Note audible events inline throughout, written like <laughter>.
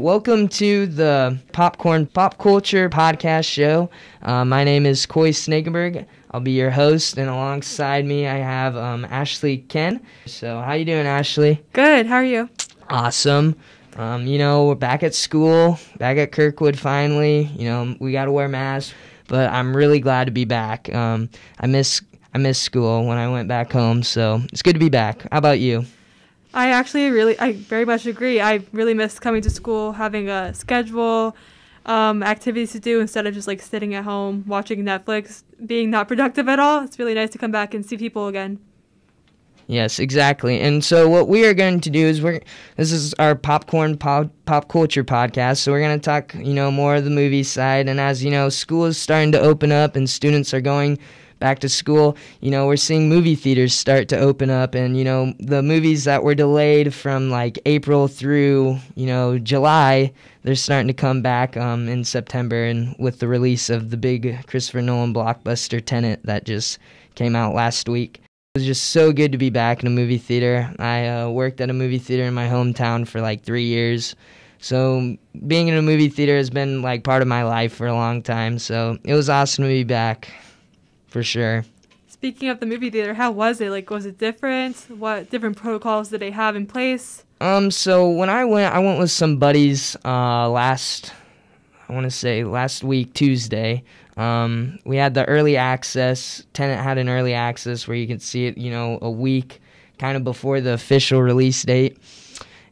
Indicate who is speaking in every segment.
Speaker 1: Welcome to the Popcorn Pop Culture Podcast Show. Uh, my name is Coy Snakenberg. I'll be your host, and alongside me I have um, Ashley Kinn. So, how you doing, Ashley?
Speaker 2: Good. How are you?
Speaker 1: Awesome. Um, you know, we're back at school, back at Kirkwood finally. You know, we got to wear masks, but I'm really glad to be back. Um, I miss I miss school when I went back home, so it's good to be back. How about you?
Speaker 2: I actually really, I very much agree. I really miss coming to school, having a schedule, um, activities to do instead of just like sitting at home watching Netflix, being not productive at all. It's really nice to come back and see people again.
Speaker 1: Yes, exactly. And so what we are going to do is we're this is our popcorn pop, pop culture podcast. So we're going to talk, you know, more of the movie side and as you know, school is starting to open up and students are going back to school, you know, we're seeing movie theaters start to open up and, you know, the movies that were delayed from like April through, you know, July, they're starting to come back um, in September and with the release of the big Christopher Nolan blockbuster Tenet that just came out last week. It was just so good to be back in a movie theater. I uh, worked at a movie theater in my hometown for like three years. So being in a movie theater has been like part of my life for a long time. So it was awesome to be back for sure.
Speaker 2: Speaking of the movie theater, how was it? Like, was it different? What different protocols did they have in place?
Speaker 1: Um, so when I went, I went with some buddies uh, last, I want to say last week Tuesday. Um, we had the early access. Tenet had an early access where you can see it, you know, a week kind of before the official release date.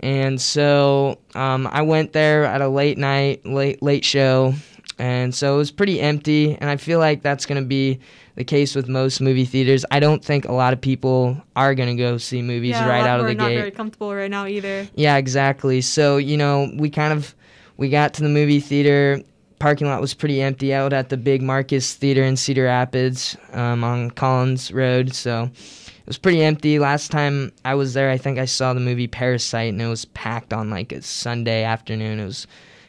Speaker 1: And so um, I went there at a late night, late late show, and so it was pretty empty. And I feel like that's going to be the case with most movie theaters. I don't think a lot of people are going to go see movies
Speaker 2: yeah,
Speaker 1: right out of the
Speaker 2: not
Speaker 1: gate.
Speaker 2: Not very comfortable right now either.
Speaker 1: Yeah, exactly. So you know, we kind of we got to the movie theater. Parking lot was pretty empty out at the big Marcus Theater in Cedar Rapids um, on Collins Road. So it was pretty empty. Last time I was there, I think I saw the movie Parasite, and it was packed on like a Sunday afternoon. It was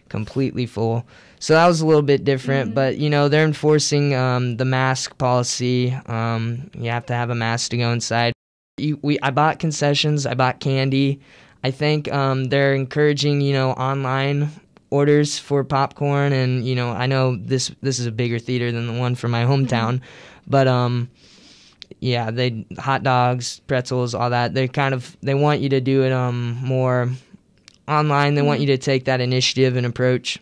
Speaker 1: completely full. So that was a little bit different, mm-hmm. but you know they're enforcing um, the mask policy. Um, you have to have a mask to go inside. You, we I bought concessions. I bought candy. I think um, they're encouraging you know online orders for popcorn, and you know I know this this is a bigger theater than the one for my hometown, mm-hmm. but um yeah they hot dogs pretzels all that they kind of they want you to do it um more online they mm-hmm. want you to take that initiative and approach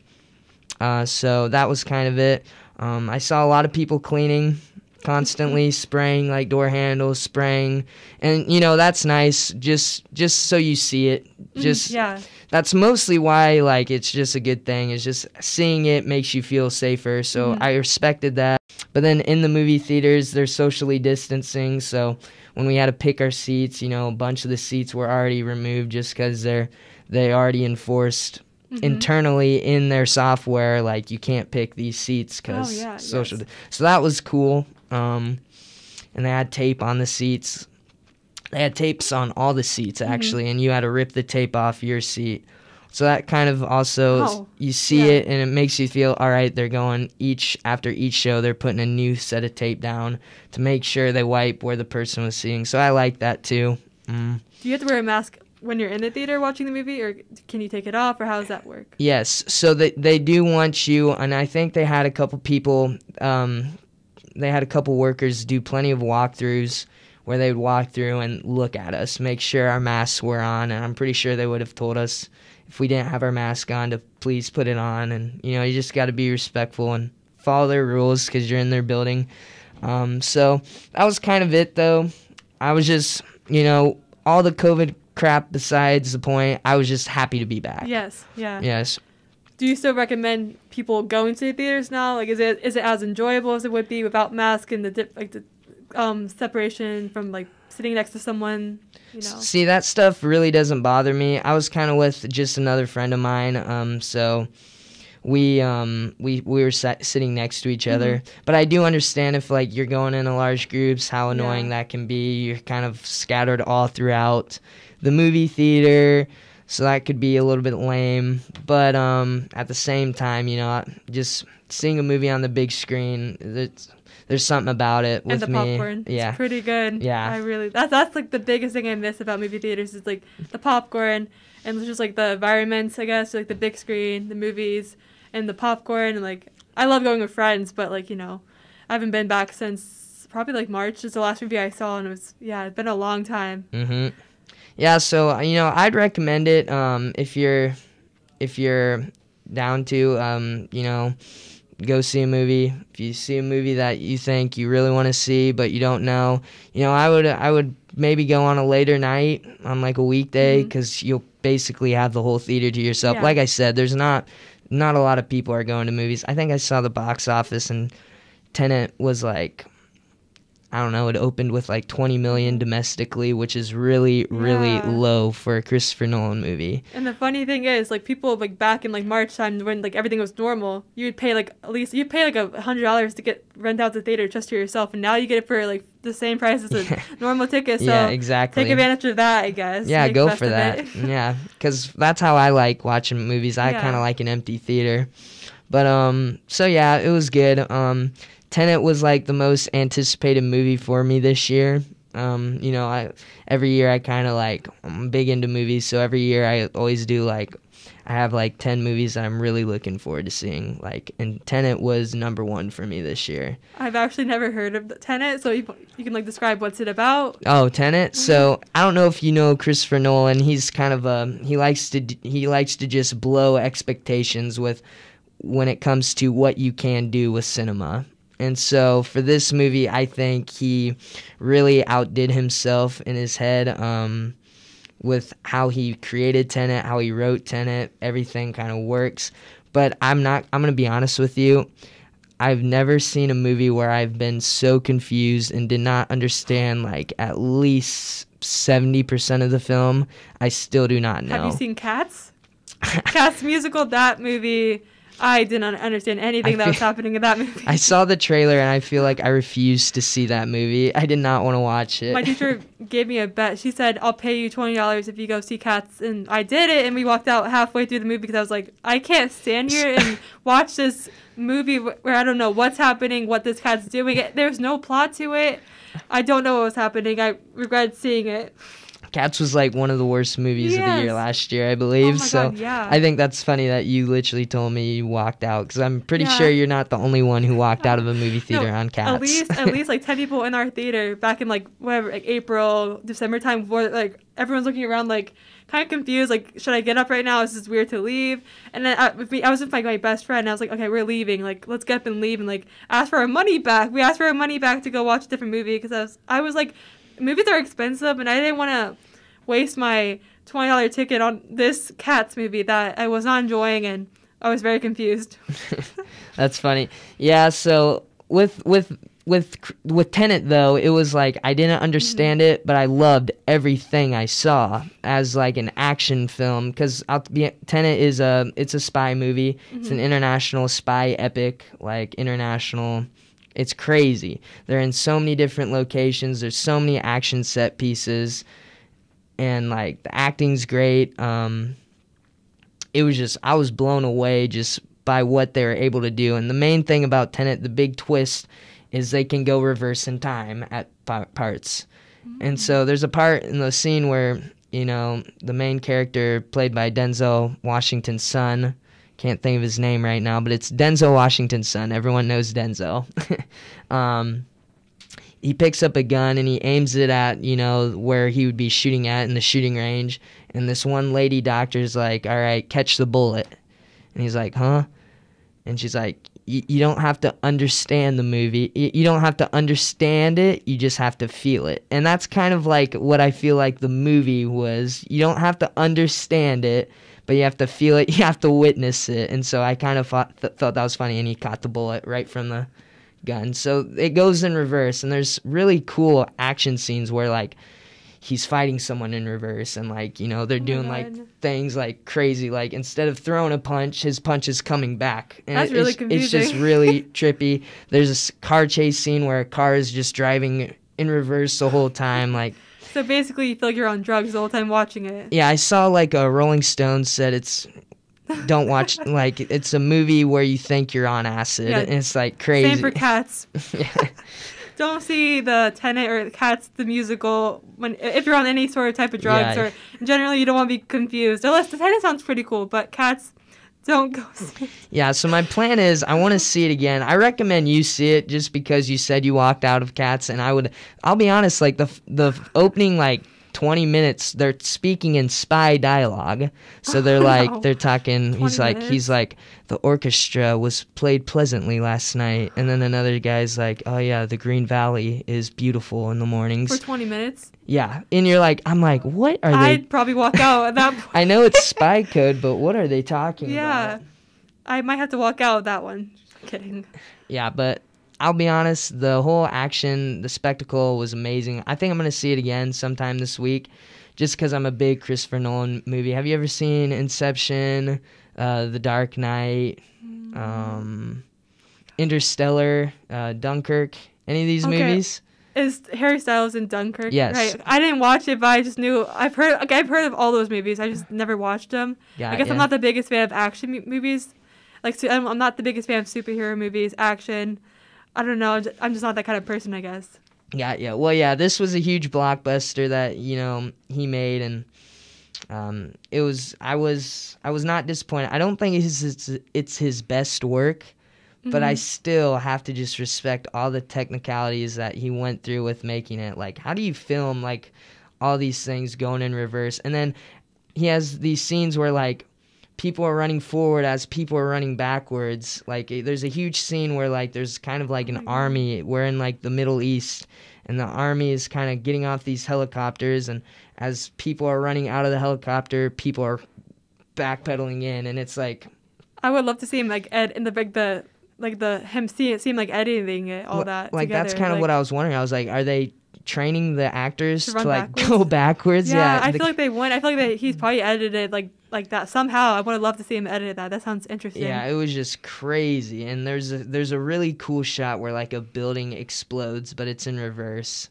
Speaker 1: uh, so that was kind of it. Um, I saw a lot of people cleaning constantly <laughs> spraying like door handles spraying and you know that's nice just just so you see it
Speaker 2: mm-hmm.
Speaker 1: just
Speaker 2: mm, yeah
Speaker 1: that's mostly why like it's just a good thing is just seeing it makes you feel safer so mm-hmm. i respected that but then in the movie theaters they're socially distancing so when we had to pick our seats you know a bunch of the seats were already removed just because they're they already enforced mm-hmm. internally in their software like you can't pick these seats because
Speaker 2: oh, yeah,
Speaker 1: social
Speaker 2: yes.
Speaker 1: so that was cool um, and they had tape on the seats they had tapes on all the seats mm-hmm. actually mm-hmm. and you had to rip the tape off your seat so that kind of also
Speaker 2: oh,
Speaker 1: you see
Speaker 2: yeah.
Speaker 1: it and it makes you feel all right they're going each after each show they're putting a new set of tape down to make sure they wipe where the person was seeing so i like that too mm.
Speaker 2: do you have to wear a mask when you're in the theater watching the movie, or can you take it off, or how does that work?
Speaker 1: Yes, so they they do want you, and I think they had a couple people, um, they had a couple workers do plenty of walkthroughs where they would walk through and look at us, make sure our masks were on, and I'm pretty sure they would have told us if we didn't have our mask on to please put it on, and you know you just got to be respectful and follow their rules because you're in their building. Um, so that was kind of it, though. I was just, you know, all the COVID crap besides the point. I was just happy to be back.
Speaker 2: Yes, yeah.
Speaker 1: Yes.
Speaker 2: Do you still recommend people going to the theaters now? Like, is it is it as enjoyable as it would be without mask and the dip, like the um, separation from like sitting next to someone? You know.
Speaker 1: See, that stuff really doesn't bother me. I was kind of with just another friend of mine, um, so we um we we were sat, sitting next to each other mm-hmm. but i do understand if like you're going in a large groups how annoying yeah. that can be you're kind of scattered all throughout the movie theater so that could be a little bit lame but um at the same time you know just seeing a movie on the big screen it's there's something about it with
Speaker 2: and the
Speaker 1: me.
Speaker 2: popcorn.
Speaker 1: Yeah,
Speaker 2: it's pretty good.
Speaker 1: Yeah,
Speaker 2: I really that's that's like the biggest thing I miss about movie theaters is like the popcorn and it's just like the environments, I guess, like the big screen, the movies, and the popcorn, and like I love going with friends, but like you know, I haven't been back since probably like March. Is the last movie I saw, and it was yeah, it's been a long time.
Speaker 1: Mm-hmm. Yeah, so you know, I'd recommend it um, if you're if you're down to um, you know go see a movie. If you see a movie that you think you really want to see but you don't know, you know, I would I would maybe go on a later night on like a weekday because mm-hmm. you'll basically have the whole theater to yourself. Yeah. Like I said, there's not not a lot of people are going to movies. I think I saw the box office and Tenet was like I don't know, it opened with like 20 million domestically, which is really, really yeah. low for a Christopher Nolan movie.
Speaker 2: And the funny thing is, like people like back in like March time when like everything was normal, you would pay like at least you'd pay like a hundred dollars to get rent out the theater just to yourself, and now you get it for like the same price as a <laughs> normal ticket. So
Speaker 1: yeah, exactly.
Speaker 2: Take advantage of that, I guess.
Speaker 1: Yeah, go for that. <laughs> yeah, because that's how I like watching movies. I yeah. kind of like an empty theater. But um, so yeah, it was good. Um, Tenet was like the most anticipated movie for me this year. Um, you know, I every year I kind of like I'm big into movies, so every year I always do like I have like 10 movies that I'm really looking forward to seeing. Like, and Tenet was number one for me this year.
Speaker 2: I've actually never heard of Tenet, so you, you can like describe what's it about.
Speaker 1: Oh, Tenet. So I don't know if you know Christopher Nolan. He's kind of a he likes to he likes to just blow expectations with when it comes to what you can do with cinema. And so for this movie, I think he really outdid himself in his head um, with how he created Tenet, how he wrote Tenet. Everything kind of works. But I'm not, I'm going to be honest with you. I've never seen a movie where I've been so confused and did not understand like at least 70% of the film. I still do not know.
Speaker 2: Have you seen Cats? Cats musical, that movie I did not understand anything I that feel, was happening in that <laughs> movie.
Speaker 1: I saw the trailer and I feel like I refused to see that movie. I did not want to watch it.
Speaker 2: My teacher <laughs> gave me a bet. She said, "I'll pay you twenty dollars if you go see Cats," and I did it. And we walked out halfway through the movie because I was like, "I can't stand here and <laughs> watch this movie where I don't know what's happening, what this cat's doing. There's no plot to it. I don't know what was happening. I regret seeing it."
Speaker 1: Cats was like one of the worst movies yes. of the year last year, I believe. Oh so
Speaker 2: God, yeah.
Speaker 1: I think that's funny that you literally told me you walked out because I'm pretty yeah. sure you're not the only one who walked out of a movie <laughs> theater no, on Cats.
Speaker 2: At least, at least like ten people in our theater back in like whatever, like April, December time, like everyone's looking around like kind of confused. Like, should I get up right now? Is this weird to leave? And then uh, I, I was with like my best friend. And I was like, okay, we're leaving. Like, let's get up and leave and like ask for our money back. We asked for our money back to go watch a different movie because I was I was like, movies are expensive and I didn't want to waste my twenty dollar ticket on this Cats movie that I was not enjoying, and I was very confused. <laughs> <laughs>
Speaker 1: That's funny. Yeah. So with with with with Tenet though, it was like I didn't understand mm-hmm. it, but I loved everything I saw as like an action film because Tenet is a it's a spy movie. Mm-hmm. It's an mm-hmm. international spy epic, like international. It's crazy. They're in so many different locations. There's so many action set pieces and like the acting's great. Um, it was just I was blown away just by what they were able to do. And the main thing about Tenet, the big twist, is they can go reverse in time at parts. Mm-hmm. And so there's a part in the scene where you know the main character played by Denzel Washington's son. Can't think of his name right now, but it's Denzel Washington's son. Everyone knows Denzel. <laughs> um, he picks up a gun and he aims it at you know where he would be shooting at in the shooting range and this one lady doctor's like all right catch the bullet and he's like huh and she's like you don't have to understand the movie. You don't have to understand it. You just have to feel it. And that's kind of like what i feel like the movie was. You don't have to understand it but you have to feel it. <laughs> You have to witness it. And so i kind of thought, th- thought that was funny and he caught the bullet right from the gun. So it goes in reverse, and there's really cool action scenes where like he's fighting someone in reverse, and like you know they're oh doing like things like crazy. Like instead of throwing a punch, his punch is coming back.
Speaker 2: And That's it, really it's,
Speaker 1: confusing. It's just really <laughs> trippy. There's a car chase scene where a car is just driving in reverse the whole time, like.
Speaker 2: So basically, you feel like you're on drugs the whole time watching it.
Speaker 1: Yeah, I saw like a Rolling Stone said it's don't watch <laughs> like it's a movie where you think you're on acid yeah. and it's like crazy.
Speaker 2: Same for cats. <laughs>
Speaker 1: yeah.
Speaker 2: Don't see the Tenet or Cats the musical when if you're on any sort of type of drugs
Speaker 1: Yeah.
Speaker 2: or generally you don't want to be confused. Unless the Tenet sounds pretty cool, but Cats don't go <laughs> see.
Speaker 1: Yeah, so my plan is I want to see it again. I recommend you see it just because you said you walked out of Cats, and I would. I'll be honest, like the the opening like. 20 minutes they're speaking in spy dialogue so they're <laughs>
Speaker 2: Oh,
Speaker 1: like
Speaker 2: no.
Speaker 1: they're talking he's like
Speaker 2: minutes?
Speaker 1: he's like the orchestra was played pleasantly last night and then another guy's like oh yeah the green valley is beautiful in the mornings
Speaker 2: for 20 minutes.
Speaker 1: yeah and you're like i'm like what are they
Speaker 2: I'd probably walk out at that point. <laughs>
Speaker 1: i know it's spy code but what are they talking about?
Speaker 2: yeah,
Speaker 1: about
Speaker 2: I might have to walk out that one. Kidding.
Speaker 1: Yeah, but I'll be honest, the whole action, the spectacle was amazing. I think I'm going to see it again sometime this week just because I'm a big Christopher Nolan movie. Have you ever seen Inception, uh, The Dark Knight, um, Interstellar, uh, Dunkirk? Any of these
Speaker 2: Okay.
Speaker 1: movies?
Speaker 2: Is Harry Styles in Dunkirk?
Speaker 1: Yes.
Speaker 2: Right. I didn't watch it, but I just knew I've heard. Okay, I've heard of all those movies. I just never watched them.
Speaker 1: Yeah,
Speaker 2: I guess
Speaker 1: yeah.
Speaker 2: I'm not the biggest fan of action movies. Like, I'm not the biggest fan of superhero movies, action. I don't know. I'm just not that kind of person, I guess.
Speaker 1: Yeah, yeah. Well, yeah, this was a huge blockbuster that you know he made, and um, it was. I was. I was not disappointed. I don't think it's it's, it's his best work, but I still have to just respect all the technicalities that he went through with making it. Like, how do you film like all these things going in reverse, and then he has these scenes where like people are running forward as people are running backwards. Like eh, there's a huge scene where like there's kind of like an army. We're in like the Middle East, and the army is kind of getting off these helicopters, and as people are running out of the helicopter, people are backpedaling in, and it's like
Speaker 2: I would love to see him like ed in the like the like the him see it seem like editing it all that.
Speaker 1: like that's kind of
Speaker 2: like-
Speaker 1: what I was wondering. I was like, are they training the actors
Speaker 2: To
Speaker 1: to, like <laughs>
Speaker 2: backwards?
Speaker 1: go backwards?
Speaker 2: Yeah,
Speaker 1: Yeah,
Speaker 2: I
Speaker 1: the-
Speaker 2: feel like they went. I feel like they, <laughs> he's probably edited like like that somehow. I would love to see him edit that. That sounds interesting.
Speaker 1: Yeah, it was just crazy. And there's a there's a really cool shot where like a building explodes, but it's in reverse.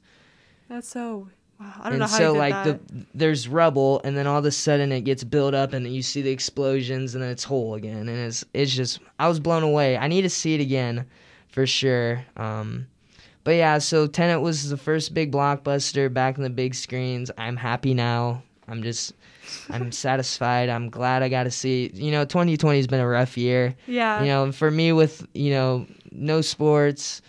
Speaker 2: That's so. Wow, I don't
Speaker 1: and
Speaker 2: know how
Speaker 1: so like
Speaker 2: that.
Speaker 1: the there's rubble, and then all of a sudden it gets built up, and you see the explosions, and then it's whole again, and it's it's just I was blown away. I need to see it again, for sure. Um, but yeah, so Tenet was the first big blockbuster back in the big screens. I'm happy now. I'm just. I'm <laughs> satisfied. I'm glad I got to see. You know, 2020 has been a rough year
Speaker 2: yeah.
Speaker 1: you know for me with you know no sports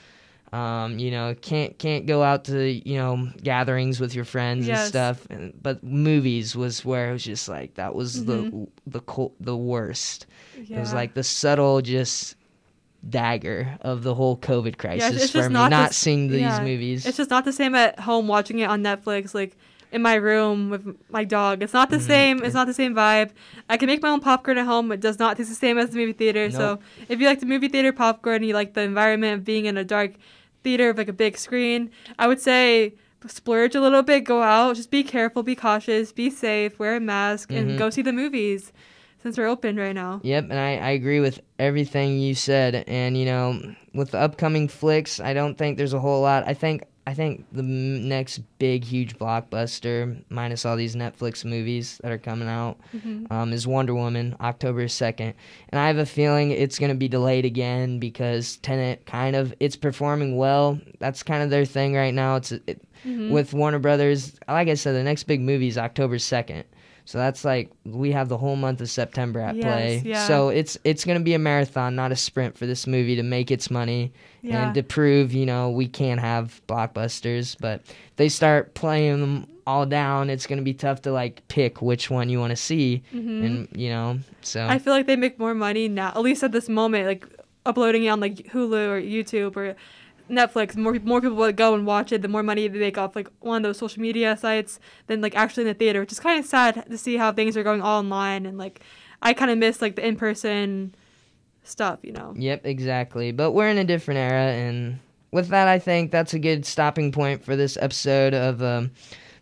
Speaker 1: um you know can't can't go out to you know gatherings with your friends
Speaker 2: Yes.
Speaker 1: and stuff and, but movies was where it was just like that was the the col- the worst it was like the subtle just dagger of the whole covid crisis
Speaker 2: it's
Speaker 1: for
Speaker 2: just
Speaker 1: me
Speaker 2: not
Speaker 1: not, seeing these
Speaker 2: yeah.
Speaker 1: movies
Speaker 2: It's just not the same at home watching it on Netflix, like in my room with my dog. It's not the
Speaker 1: Mm-hmm.
Speaker 2: same. It's not the same vibe. I can make my own popcorn at home. It does not taste the same as the movie theater.
Speaker 1: Nope.
Speaker 2: So if you like the movie theater popcorn, and you like the environment of being in a dark theater with like a big screen, I would say splurge a little bit. Go out. Just be careful. Be cautious. Be safe. Wear a mask
Speaker 1: Mhm.
Speaker 2: and go see the movies since we're open right now.
Speaker 1: Yep, and I, I agree with everything you said. And you know, with the upcoming flicks, I don't think there's a whole lot. I think I think the next big huge blockbuster, minus all these Netflix movies that are coming out, um, is Wonder Woman, October second. And I have a feeling it's gonna be delayed again because Tenet kind of it's performing well. That's kind of their thing right now. It's it, with Warner Brothers. Like I said, the next big movie is October second. So that's like we have the whole month of September at
Speaker 2: Yes,
Speaker 1: play.
Speaker 2: yeah.
Speaker 1: So it's it's gonna be a marathon, not a sprint for this movie to make its money
Speaker 2: Yeah.
Speaker 1: and to prove you know we can't have blockbusters. But if they start playing them all down, it's gonna be tough to like pick which one you want to see, and you know so
Speaker 2: Mm-hmm. I feel like they make more money now, at least at this moment, like uploading it on like Hulu or YouTube or Netflix. More more people would go and watch it. The more money they make off like one of those social media sites than like actually in the theater, which is kind of sad to see how things are going all online and like I kind of miss like the in person stuff, you know.
Speaker 1: Yep, exactly. But we're in a different era, and with that, I think that's a good stopping point for this episode of um,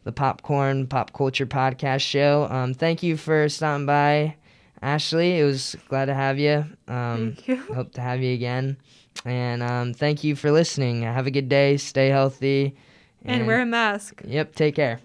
Speaker 1: the Popcorn Pop Culture Podcast Show. Um, thank you for stopping by, Ashley. It was glad to have you. Um,
Speaker 2: Thank you.
Speaker 1: hope to have you again. And um, thank you for listening. Have a good day. Stay healthy.
Speaker 2: And wear a mask.
Speaker 1: Yep, take care.